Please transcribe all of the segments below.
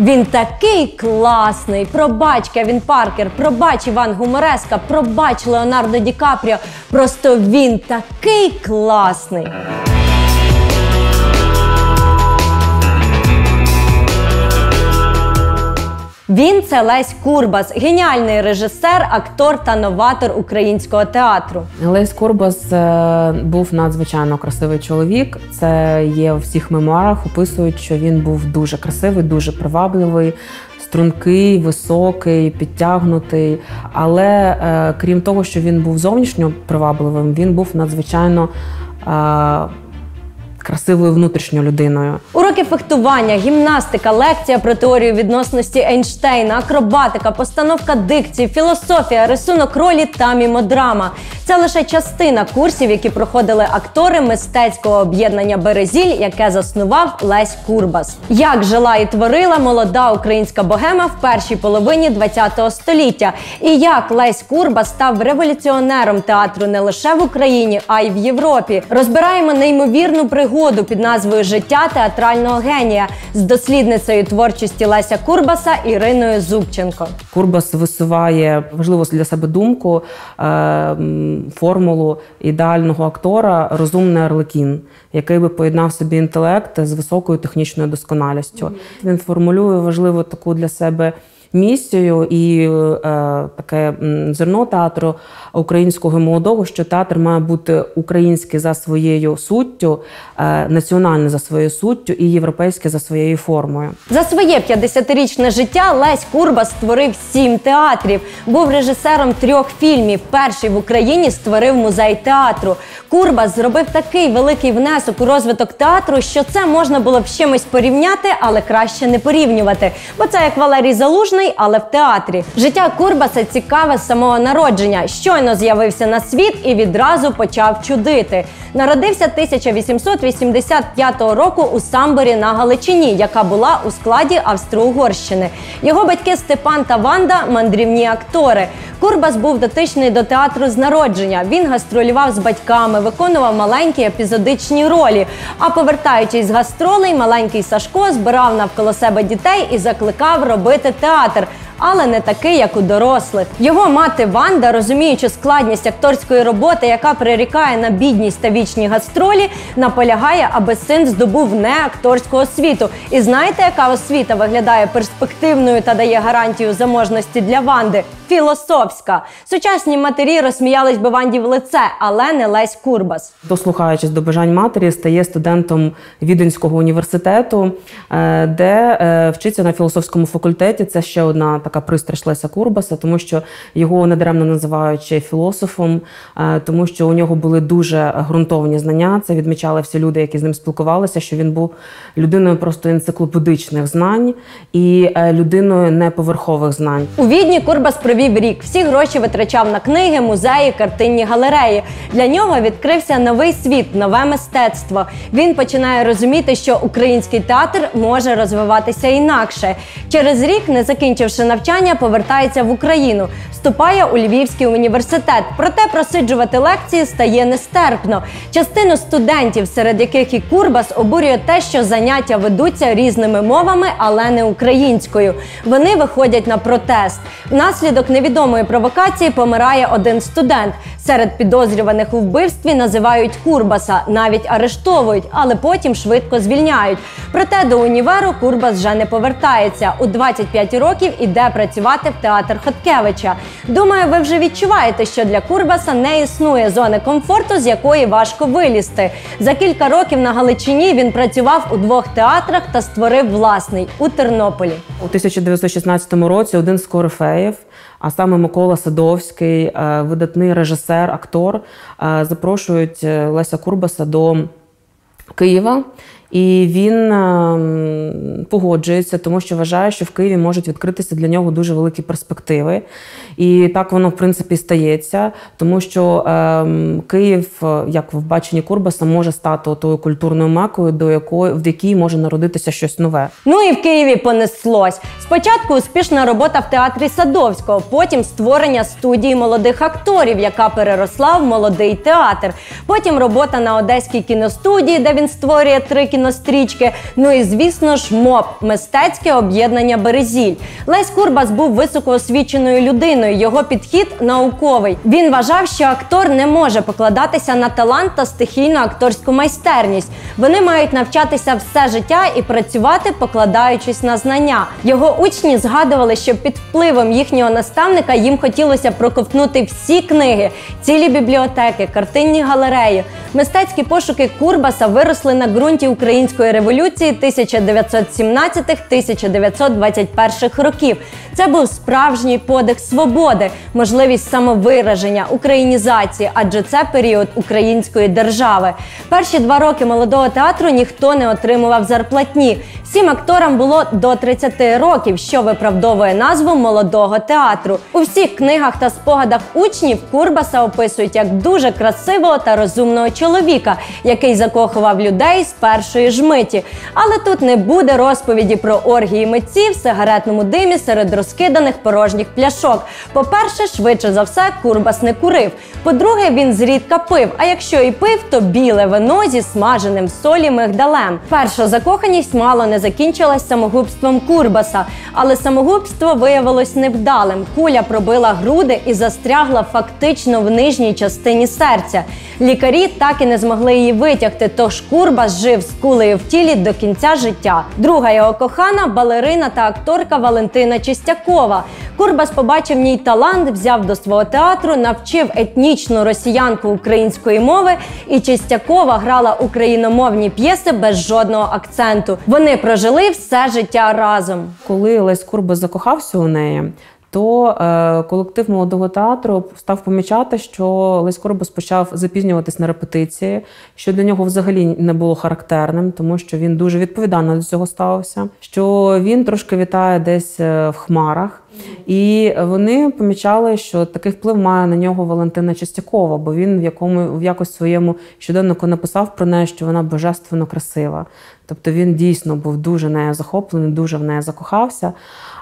Він такий класний. Пробач Кевін Паркер, пробач Іван Гумореска, пробач Леонардо Ді Капріо. Просто він такий класний. Він це Лесь Курбас, геніальний режисер, актор та новатор українського театру. Лесь Курбас е, був надзвичайно красивий чоловік. Це є у всіх мемуарах. Описують, що він був дуже красивий, дуже привабливий, стрункий, високий, підтягнутий. Але е, крім того, що він був зовнішньо привабливим, він був надзвичайно. е, Красивою внутрішньою людиною. Уроки фехтування, гімнастика, лекція про теорію відносності Ейнштейна, акробатика, постановка дикції, філософія, рисунок ролі та мімодрама. Це лише частина курсів, які проходили актори мистецького об'єднання Березіль, яке заснував Лесь Курбас. Як жила і творила молода українська богема в першій половині ХХ століття, і як Лесь Курбас став революціонером театру не лише в Україні, а й в Європі. Розбираємо неймовірну пригоду під назвою Життя театрального генія з дослідницею творчості Леся Курбаса Іриною Зубченко. Курбас висуває важливу для себе думку, е, формулу ідеального актора розумний Арлекін, який би поєднав собі інтелект з високою технічною досконалістю. Він формулює важливу таку для себе. Місію і е, таке зерно театру українського молодого, що театр має бути український за своєю суттю, е, національний за своєю суттю і європейський за своєю формою. За своє 50-річне життя Лесь Курбас створив сім театрів. Був режисером трьох фільмів. Перший в Україні створив музей театру. Курбас зробив такий великий внесок у розвиток театру, що це можна було б з чимось порівняти, але краще не порівнювати. Бо це як Валерій Залужний, але в театрі. Життя Курбаса цікаве з самого народження. Щойно з'явився на світ і відразу почав чудити. Народився 1885 року у Самборі на Галичині, яка була у складі Австро-Угорщини. Його батьки Степан та Ванда мандрівні актори. Курбас був дотичний до театру з народження. Він гастролював з батьками, виконував маленькі епізодичні ролі. А повертаючись з гастролей, маленький Сашко збирав навколо себе дітей і закликав робити театр. театр. Але не такий, як у дорослих. Його мати Ванда, розуміючи складність акторської роботи, яка прирікає на бідність та вічні гастролі, наполягає, аби син здобув не акторську освіту. І знаєте, яка освіта виглядає перспективною та дає гарантію заможності для Ванди? Філософська. Сучасні матері розсміялись би Ванді в лице, але не Лесь Курбас. дослухаючись до бажань матері, стає студентом Віденського університету, е, де е, вчиться на філософському факультеті. Це ще одна така пристрасть Леся Курбаса, тому що його недаремно називають філософом, е, тому що у нього були дуже ґрунтовні знання. Це відмічали всі люди, які з ним спілкувалися. Що він був людиною просто енциклопедичних знань і е, людиною неповерхових знань. У Відні Курбас провів рік. Всі гроші витрачав на книги, музеї, картинні галереї. Для нього відкрився новий світ, нове мистецтво. Він починає розуміти, що український театр може розвиватися інакше. Через рік, не закінчивши навчання, повертається в Україну, вступає у Львівський університет. Проте просиджувати лекції стає нестерпно. Частину студентів, серед яких і Курбас, обурює те, що заняття ведуться різними мовами, але не українською. Вони виходять на протест. Внаслідок невідомої провокації помирає один студент. Серед підозрюваних у вбивстві називають Курбаса, навіть арештовують, але потім швидко звільняють. Проте до універу Курбас вже не повертається. У 25 років іде працювати в театр Хоткевича. Думаю, ви вже відчуваєте, що для Курбаса не існує зони комфорту, з якої важко вилізти. За кілька років на Галичині він працював у двох театрах та створив власний у Тернополі. У 1916 році один з корифеїв, а саме Микола Садовський, е, видатний режисер, актор, е, запрошують е, Леся Курбаса до Києва. І він ем, погоджується, тому що вважає, що в Києві можуть відкритися для нього дуже великі перспективи. І так воно в принципі стається, тому що ем, Київ, е, як в баченні Курбаса, може стати тою культурною макою, до якої в якій може народитися щось нове. Ну і в Києві понеслось. Спочатку успішна робота в театрі Садовського, потім створення студії молодих акторів, яка переросла в молодий театр. Потім робота на одеській кіностудії, де він створює три кінострічки. Ну і звісно ж, МОП мистецьке об'єднання Березіль. Лесь Курбас був високоосвіченою людиною. Його підхід науковий. Він вважав, що актор не може покладатися на талант та стихійну акторську майстерність. Вони мають навчатися все життя і працювати, покладаючись на знання. Його учні згадували, що під впливом їхнього наставника їм хотілося проковтнути всі книги, цілі бібліотеки, картинні галереї. Мистецькі пошуки Курбаса виросли на ґрунті української революції 1917-1921 років. Це був справжній подих свободи, можливість самовираження, українізації, адже це період української держави. Перші два роки молодого театру ніхто не отримував зарплатні. Всім акторам було до 30 років, що виправдовує назву молодого театру. У всіх книгах та спогадах учнів Курбаса описують як дуже красивого та розумного чоловіка, який закохував людей з першої ж миті. Але тут не буде розповіді про оргії митців сигаретному димі серед розкиданих порожніх пляшок. По-перше, швидше за все, Курбас не курив. По-друге, він зрідка пив. А якщо і пив, то біле вино зі смаженим солі мигдалем. Перша закоханість мало не закінчилась самогубством Курбаса, але самогубство виявилось невдалим. Куля пробила груди і застрягла фактично в нижній частині серця. Лікарі так і не змогли її витягти, тож Курбас жив з кулею в тілі до кінця життя. Друга його кохана балерина та акторка Валентина Чистякова. Курбас побачив в ній талант, взяв до свого театру, навчив етнічну росіянку української мови, і Чистякова грала україномовні п'єси без жодного акценту. Вони прожили все життя разом. Коли Лесь Курбас закохався у неї, то е, колектив молодого театру став помічати, що Лесь Курбас почав запізнюватись на репетиції, що для нього взагалі не було характерним, тому що він дуже відповідально до цього ставився. Що він трошки вітає десь е, в хмарах. І вони помічали, що такий вплив має на нього Валентина Чистякова, бо він в якому в якось своєму щоденнику написав про неї, що вона божественно красива. Тобто він дійсно був дуже нею захоплений, дуже в неї закохався.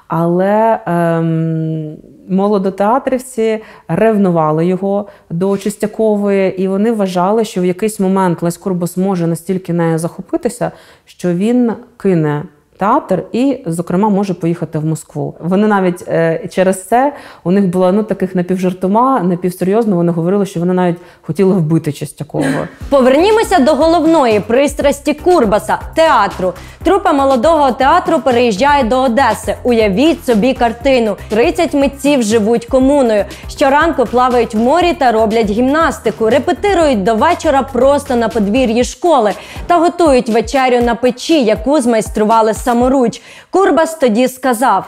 Але ем, молодотеатрівці ревнували його до Чистякової, і вони вважали, що в якийсь момент Лесь Курбас може настільки нею захопитися, що він кине театр і, зокрема, може поїхати в Москву. Вони навіть е, через це у них була ну таких напівжартома, напівсерйозно. Вони говорили, що вони навіть хотіли вбити Чистякова. Повернімося до головної пристрасті Курбаса театру. Трупа молодого театру переїжджає до Одеси. Уявіть собі картину: 30 митців живуть комуною. Щоранку плавають в морі та роблять гімнастику, репетирують до вечора просто на подвір'ї школи та готують вечерю на печі, яку змайстрували саморуч. Курбас тоді сказав.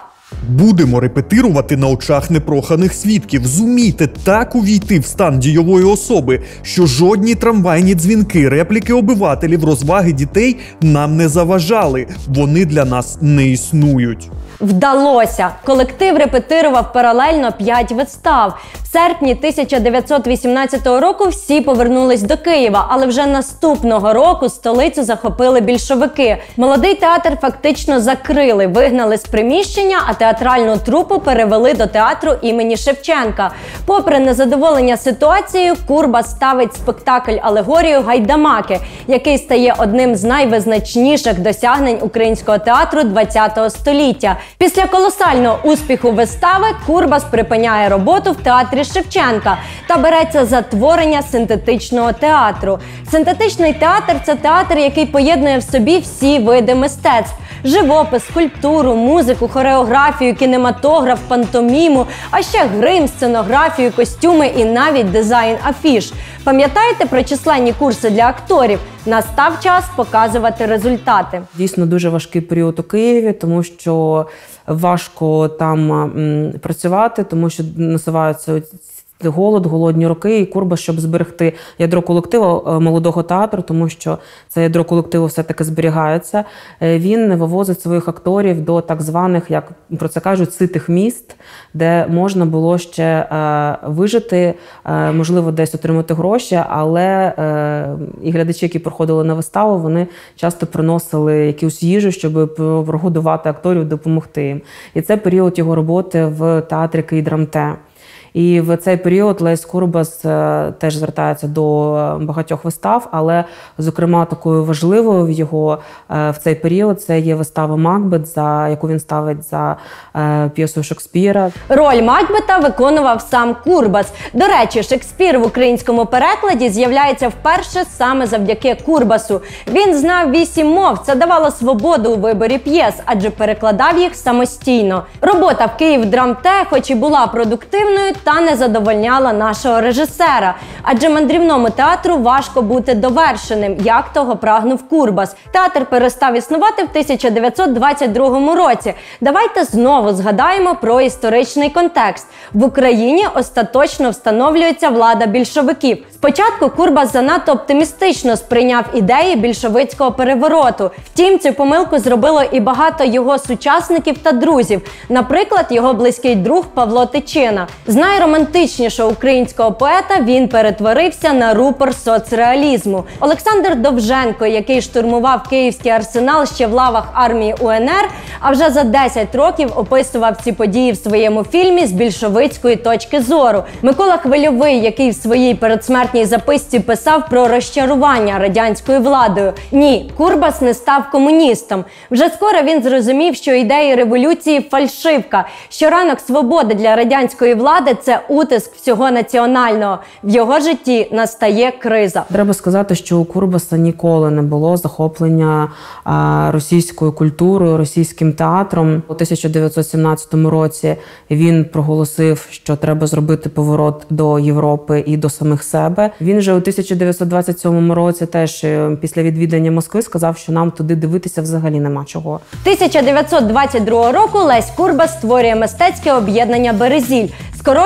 Будемо репетирувати на очах непроханих свідків. Зумійте так увійти в стан дійової особи, що жодні трамвайні дзвінки, репліки обивателів, розваги дітей нам не заважали. Вони для нас не існують. Вдалося! Колектив репетирував паралельно 5 вистав. В серпні 1918 року всі повернулись до Києва, але вже наступного року столицю захопили більшовики. Молодий театр фактично закрили, вигнали з приміщення, а театральну трупу перевели до театру імені Шевченка. Попри незадоволення ситуацією, Курба ставить спектакль алегорію Гайдамаки, який стає одним з найвизначніших досягнень українського театру ХХ століття. Після колосального успіху вистави Курбас припиняє роботу в театрі Шевченка та береться за творення синтетичного театру. Синтетичний театр це театр, який поєднує в собі всі види мистецтв: живопис, скульптуру, музику, хореографію, кінематограф, пантоміму, а ще грим, сценографію, костюми і навіть дизайн афіш. Пам'ятаєте про численні курси для акторів? Настав час показувати результати. Дійсно дуже важкий період у Києві, тому що важко там працювати, тому що насуваються голод, голодні роки, і Курбас, щоб зберегти ядро колективу е, молодого театру, тому що це ядро колективу все-таки зберігається. е, Він вивозить своїх акторів до так званих, як про це кажуть, ситих міст, де можна було ще е, вижити, можливо, десь отримати гроші, але і глядачі, які приходили на виставу, вони часто приносили якусь їжу, щоб прогодувати акторів, допомогти їм. І це період його роботи в театрі Київдрамте. І в цей період Лесь Курбас е, теж звертається до багатьох вистав, але зокрема такою важливою в його е, в цей період це є вистава Макбет, за яку він ставить за е, п'єсою Шекспіра. Роль Макбета виконував сам Курбас. До речі, Шекспір в українському перекладі з'являється вперше саме завдяки Курбасу. Він знав вісім мов. Це давало свободу у виборі п'єс, адже перекладав їх самостійно. Робота в Київ драмте, хоч і була продуктивною, та не задовольняла нашого режисера. Адже мандрівному театру важко бути довершеним, як того прагнув Курбас. Театр перестав існувати в 1922 році. Давайте знову згадаємо про історичний контекст. В Україні остаточно встановлюється влада більшовиків. Спочатку Курбас занадто оптимістично сприйняв ідеї більшовицького перевороту. Втім, цю помилку зробило і багато його сучасників та друзів. Наприклад, його близький друг Павло Тичина. Найромантичнішого українського поета він перетворився на рупор соцреалізму. Олександр Довженко, який штурмував київський арсенал ще в лавах армії УНР, а вже за 10 років описував ці події в своєму фільмі з більшовицької точки зору. Микола Хвильовий, який в своїй передсмертній записці писав про розчарування радянською владою. Ні, Курбас не став комуністом. Вже скоро він зрозумів, що ідеї революції фальшивка, що ранок свободи для радянської влади це утиск всього національного. В його житті настає криза. Треба сказати, що у Курбаса ніколи не було захоплення російською культурою, російським театром. У 1917 році він проголосив, що треба зробити поворот до Європи і до самих себе. Він же у 1927 році, теж е, після відвідання Москви, сказав, що нам туди дивитися взагалі нема чого. 1922 року Лесь Курбас створює мистецьке об'єднання Березіль,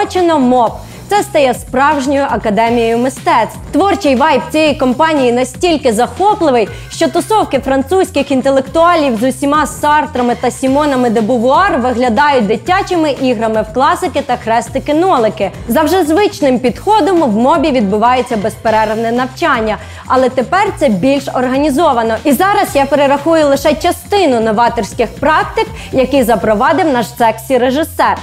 скорочено МОП. Це стає справжньою академією мистецтв. Творчий вайб цієї компанії настільки захопливий, що тусовки французьких інтелектуалів з усіма сартрами та сімонами де Бувуар виглядають дитячими іграми в класики та хрестики-нолики. За вже звичним підходом в мобі відбувається безперервне навчання, але тепер це більш організовано. І зараз я перерахую лише частину новаторських практик, які запровадив наш сексі режисер.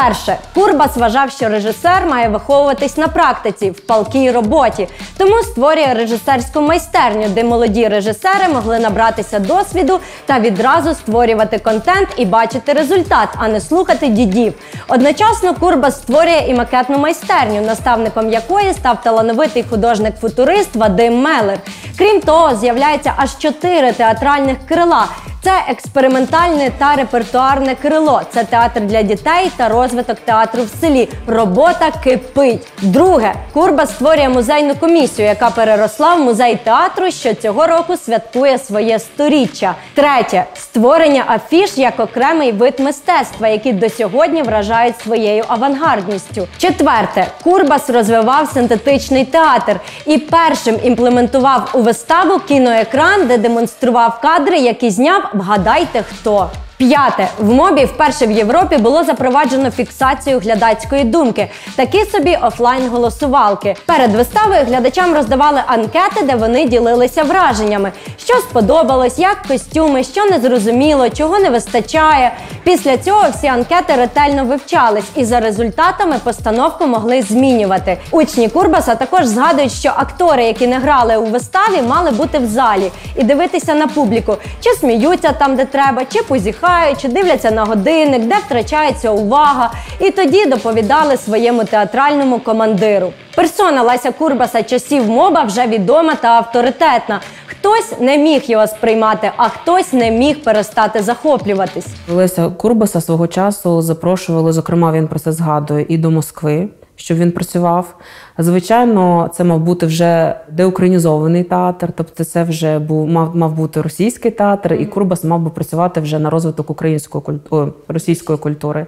Перше, Курбас вважав, що режисер має виховуватись на практиці в палкій роботі, тому створює режисерську майстерню, де молоді режисери могли набратися досвіду та відразу створювати контент і бачити результат, а не слухати дідів. Одночасно Курбас створює і макетну майстерню, наставником якої став талановитий художник-футурист Вадим Мелер. Крім того, з'являється аж чотири театральних крила. Це експериментальне та репертуарне крило. Це театр для дітей та розвиток театру в селі. Робота кипить. Друге, Курба створює музейну комісію, яка переросла в музей театру, що цього року святкує своє сторіччя. Третє створення афіш як окремий вид мистецтва, які до сьогодні вражають своєю авангардністю. Четверте, Курбас розвивав синтетичний театр і першим імплементував у виставу кіноекран, де демонстрував кадри, які зняв Вгадайте хто. П'яте в мобі вперше в Європі було запроваджено фіксацію глядацької думки, такі собі офлайн голосувалки. Перед виставою глядачам роздавали анкети, де вони ділилися враженнями, що сподобалось, як костюми, що не зрозуміло, чого не вистачає. Після цього всі анкети ретельно вивчались і за результатами постановку могли змінювати. Учні Курбаса також згадують, що актори, які не грали у виставі, мали бути в залі і дивитися на публіку, чи сміються там, де треба, чи позіхають чи дивляться на годинник, де втрачається увага, і тоді доповідали своєму театральному командиру. Персона Леся Курбаса часів моба вже відома та авторитетна. Хтось не міг його сприймати, а хтось не міг перестати захоплюватись. Леся Курбаса свого часу запрошували, зокрема, він про це згадує, і до Москви, щоб він працював. Звичайно, це мав бути вже деукраїнізований театр, тобто це вже був мав, мав бути російський театр, і Курбас мав би працювати вже на розвиток української культури російської культури.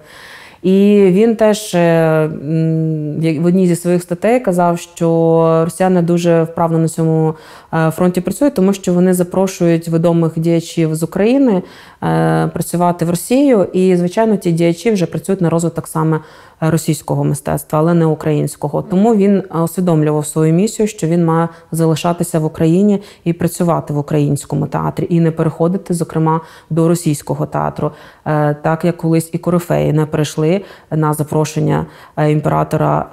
І він теж е, в одній зі своїх статей казав, що росіяни дуже вправно на цьому е, фронті працюють, тому що вони запрошують відомих діячів з України е, працювати в Росію. І, звичайно, ті діячі вже працюють на розвиток саме російського мистецтва, але не українського. Тому він усвідомлював свою місію, що він має залишатися в Україні і працювати в українському театрі, і не переходити, зокрема, до російського театру, Е, так як колись і корифеї не перейшли на запрошення е, імператора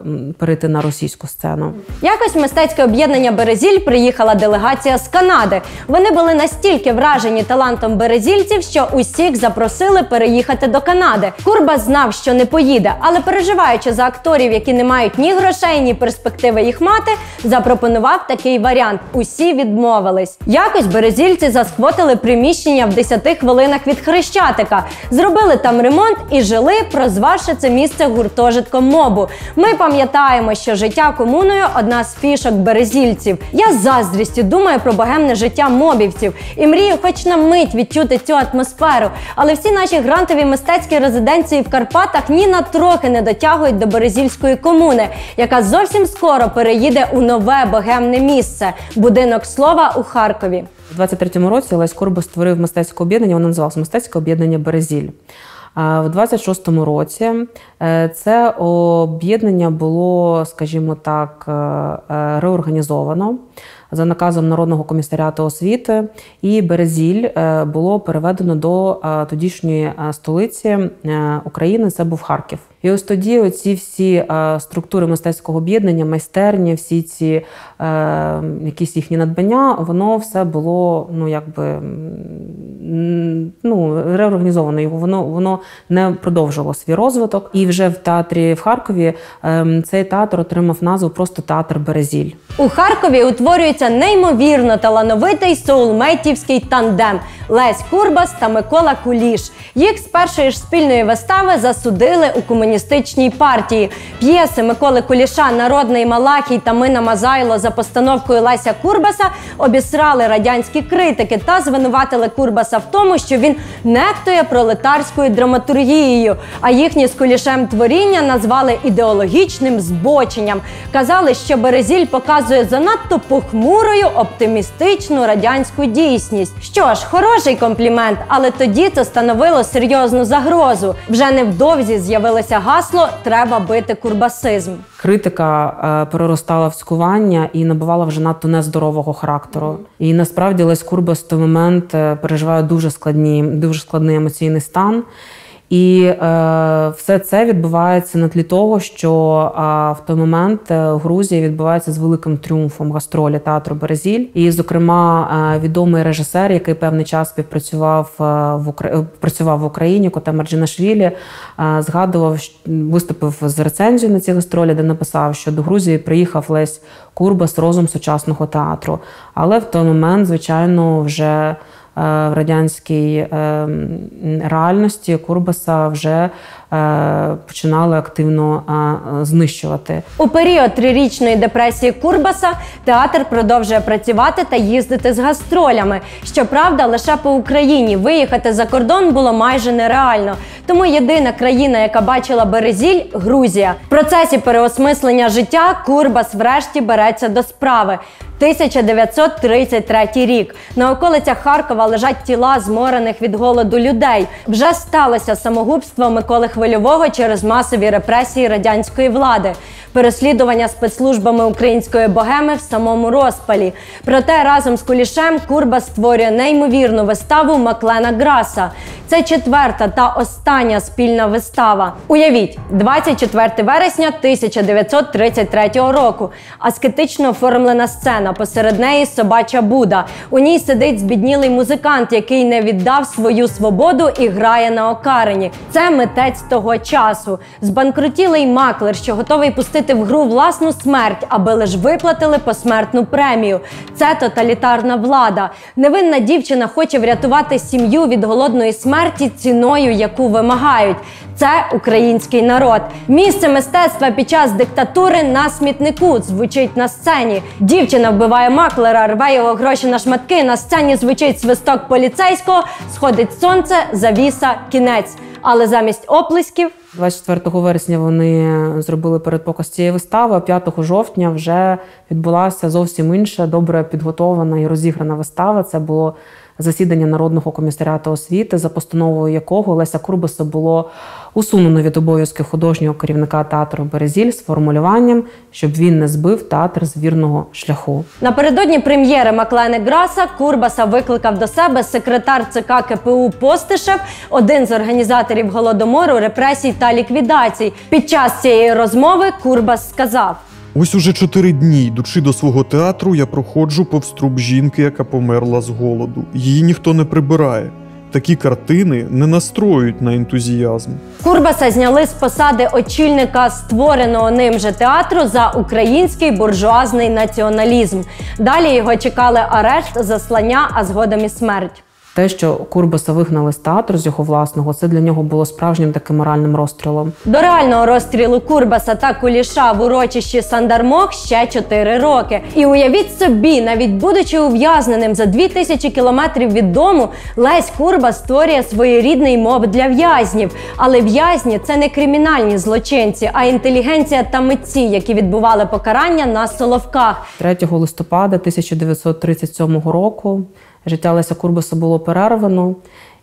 е, перейти на російську сцену. Якось мистецьке об'єднання Березіль приїхала делегація з Канади. Вони були настільки вражені талантом березільців, що усіх запросили переїхати до Канади. Курба знав, що не поїде, але переживаючи за акторів, які не мають ні грошей, ні перспективи їх мати, запропонував такий варіант. Усі відмовились. Якось березільці засквотили приміщення в 10 хвилинах від Хрещатика, зробили там ремонт і жили, прозвавши це місце гуртожитком мобу. Ми пам'ятаємо, що життя комуною одна з фішок березільців. Я з заздрістю думаю про богемне життя мобівців і мрію, хоч на мить відчути цю атмосферу. Але всі наші грантові мистецькі резиденції в Карпатах ні на трохи не дотягують до березільської комуни, яка зовсім скоро переїде у нове богемне місце будинок слова у Харкові. У 23-му році Лесь Курба створив мистецьке об'єднання, воно називалося Мистецьке об'єднання Березіль. В 26-му році е, це об'єднання було, скажімо так, е, е, реорганізовано за наказом Народного комісаріату освіти, і Березіль е, було переведено до е, тодішньої е, столиці України. Це був Харків. І ось тоді оці всі структури мистецького об'єднання, майстерні, всі ці е, якісь їхні надбання, воно все було ну якби ну, реорганізовано. Його воно воно не продовжило свій розвиток. І вже в театрі в Харкові е, цей театр отримав назву просто театр Березіль. У Харкові утворюється неймовірно талановитий соулмейтівський тандем Лесь Курбас та Микола Куліш. Їх з першої ж спільної вистави засудили у комуністичній партії. П'єси Миколи Куліша Народний Малахій та Мина Мазайло за постановкою Леся Курбаса обісрали радянські критики та звинуватили Курбаса в тому, що він нехтує пролетарською драматургією. А їхні з Кулішем творіння назвали ідеологічним збоченням. Казали, що Березіль показує занадто похмурою оптимістичну радянську дійсність. Що ж, хороший комплімент, але тоді це становило серйозну загрозу. Вже невдовзі з'явилося гасло Треба бити курбасизм. Критика е, переростала в цькування і набувала вже надто нездорового характеру. І насправді Лесь Курбас в той момент е, переживає дуже складні, дуже складний емоційний стан. І е, все це відбувається на тлі того, що е, в той момент е, Грузія відбувається з великим тріумфом гастролі театру Березіль. І, зокрема, е, відомий режисер, який певний час співпрацював е, в Укра... працював в Україні, Кота Марджинашвілі, е, згадував, виступив з рецензією на ці гастролі, де написав, що до Грузії приїхав Лесь Курбас розум сучасного театру. Але в той момент, звичайно, вже е, в радянській е, реальності Курбаса вже е, починали активно е, знищувати. У період трирічної депресії Курбаса театр продовжує працювати та їздити з гастролями. Щоправда, лише по Україні виїхати за кордон було майже нереально. Тому єдина країна, яка бачила Березіль Грузія. В процесі переосмислення життя Курбас врешті береться до справи. 1933 рік на околицях Харкова лежать тіла зморених від голоду людей. Вже сталося самогубство Миколи Хвильового через масові репресії радянської влади, переслідування спецслужбами української богеми в самому розпалі. Проте разом з Кулішем Курба створює неймовірну виставу Маклена Граса. Це четверта та остання спільна вистава. Уявіть, 24 вересня 1933 року. Аскетично оформлена сцена. Посеред неї собача Буда. У ній сидить збіднілий музикант, який не віддав свою свободу і грає на окарині. Це митець того часу. Збанкрутілий маклер, що готовий пустити в гру власну смерть, аби лиш виплатили посмертну премію. Це тоталітарна влада. Невинна дівчина хоче врятувати сім'ю від голодної смерті смерті ціною, яку вимагають. Це український народ. Місце мистецтва під час диктатури на смітнику звучить на сцені. Дівчина вбиває маклера, рве його гроші на шматки. На сцені звучить свисток поліцейського, сходить сонце, завіса, кінець. Але замість оплесків 24 вересня вони зробили передпоказ цієї вистави. а 5 жовтня вже відбулася зовсім інша, добре підготована і розіграна вистава. Це було засідання Народного комісаріату освіти, за постановою якого Леся Курбаса було усунено від обов'язків художнього керівника театру Березіль з формулюванням, щоб він не збив театр з вірного шляху. Напередодні прем'єри Маклени Граса Курбаса викликав до себе секретар ЦК КПУ Постишев, один з організаторів голодомору, репресій та ліквідацій. Під час цієї розмови Курбас сказав. Ось уже чотири дні, йдучи до свого театру, я проходжу повз труп жінки, яка померла з голоду. Її ніхто не прибирає. Такі картини не настроюють на ентузіазм. Курбаса зняли з посади очільника створеного ним же театру за український буржуазний націоналізм. Далі його чекали арешт, заслання, а згодом і смерть. Те, що Курбаса вигнали з театру з його власного, це для нього було справжнім таким моральним розстрілом. До реального розстрілу Курбаса та Куліша в урочищі Сандармок ще 4 роки. І уявіть собі, навіть будучи ув'язненим за 2000 кілометрів від дому, Лесь Курбас створює своєрідний моб для в'язнів. Але в'язні це не кримінальні злочинці, а інтелігенція та митці, які відбували покарання на соловках. 3 листопада 1937 року життя Леся Курбаса було перервано.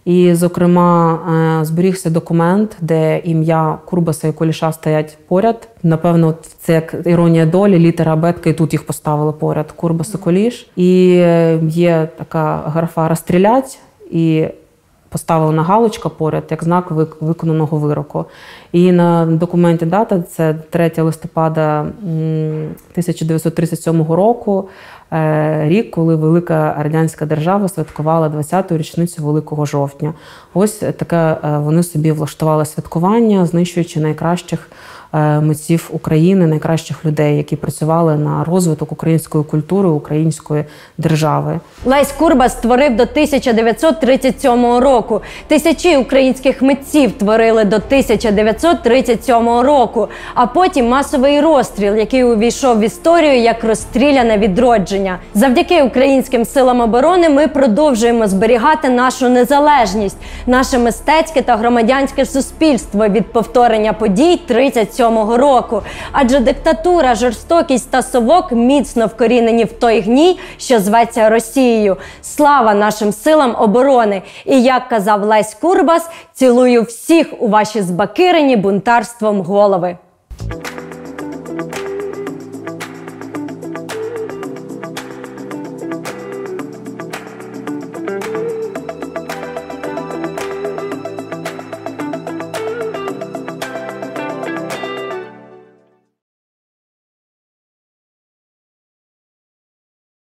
І, зокрема, е, зберігся документ, де ім'я Курбаса і Куліша стоять поряд. Напевно, це як іронія долі, літера абетка, і тут їх поставили поряд Курбас і Куліш. І є така графа розстрілять і поставлена галочка поряд як знак виконаного вироку. І на документі дата це 3 листопада 1937 року, рік, коли Велика Радянська держава святкувала 20-ту річницю Великого жовтня. Ось таке е, вони собі влаштували святкування, знищуючи найкращих е, митців України, найкращих людей, які працювали на розвиток української культури, української держави. Лесь Курбас створив до 1937 року. Тисячі українських митців творили до 1937 року. А потім масовий розстріл, який увійшов в історію як розстріляне відродження. Завдяки українським силам оборони ми продовжуємо зберігати нашу незалежність, наше мистецьке та громадянське суспільство від повторення подій 37-го року. Адже диктатура, жорстокість та совок міцно вкорінені в той гній, що зветься Росією. Слава нашим силам оборони! І як казав Лесь Курбас, цілую всіх у ваші збакирені бунтарством голови.